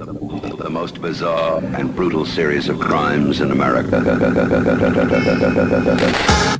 The, most bizarre and brutal series of crimes in America.